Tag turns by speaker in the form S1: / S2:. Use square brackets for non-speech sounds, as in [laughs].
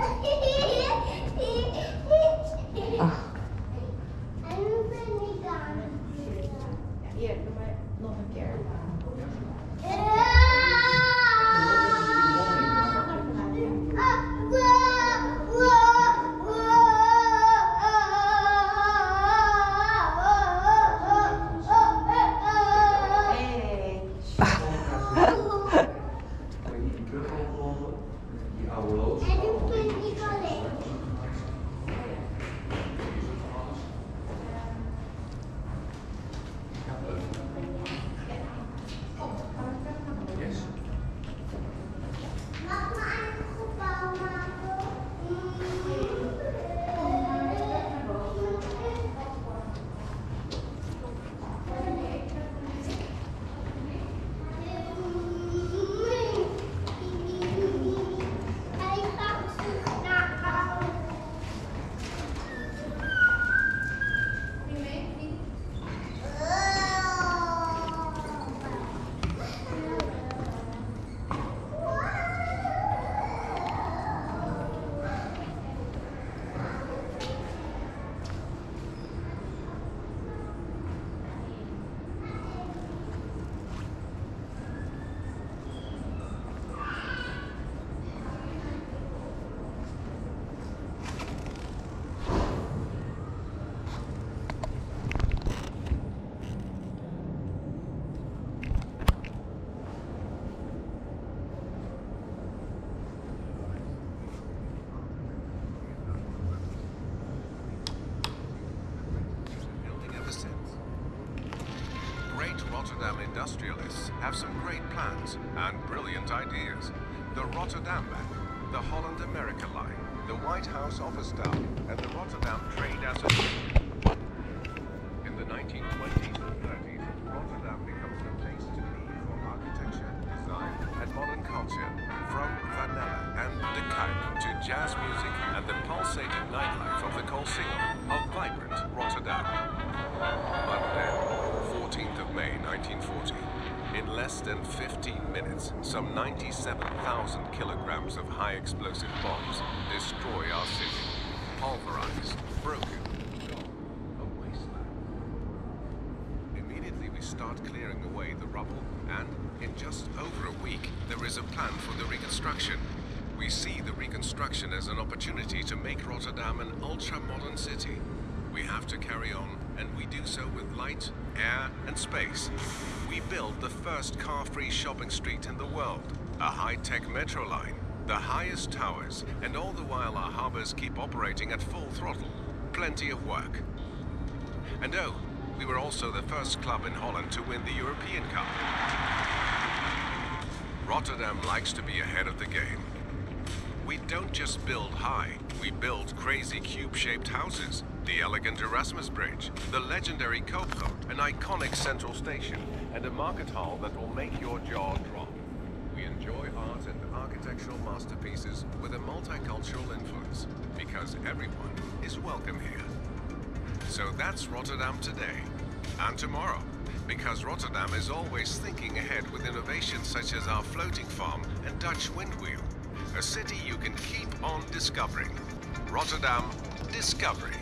S1: Ha [laughs] Rotterdam industrialists have some great plans and brilliant ideas. The Rotterdam Bank, the Holland America Line, the White House Office Tower, and the Rotterdam Trade Association. In the 1920s and 30s, Rotterdam becomes the place to be for architecture, design, and modern culture. From Van Nelle and de Kuip to jazz music and the pulsating nightlife of the Coolsingel, a vibrant Rotterdam. But then, 14th of May 1940, in less than 15 minutes, some 97,000 kilograms of high explosive bombs destroy our city. Pulverized, broken, a wasteland. Immediately we start clearing away the rubble, and in just over a week, there is a plan for the reconstruction. We see the reconstruction as an opportunity to make Rotterdam an ultra-modern city. We have to carry on, and we do so with light, air, and space. We build the first car-free shopping street in the world, a high-tech metro line, the highest towers, and all the while our harbors keep operating at full throttle. Plenty of work. And oh, we were also the first club in Holland to win the European Cup. Rotterdam likes to be ahead of the game. We don't just build high, we build crazy cube-shaped houses. The elegant Erasmus Bridge, the legendary Koopgoot, an iconic central station, and a market hall that will make your jaw drop. We enjoy art and architectural masterpieces with a multicultural influence, because everyone is welcome here. So that's Rotterdam today. And tomorrow. Because Rotterdam is always thinking ahead with innovations such as our floating farm and Dutch windwheel. A city you can keep on discovering. Rotterdam Discovery.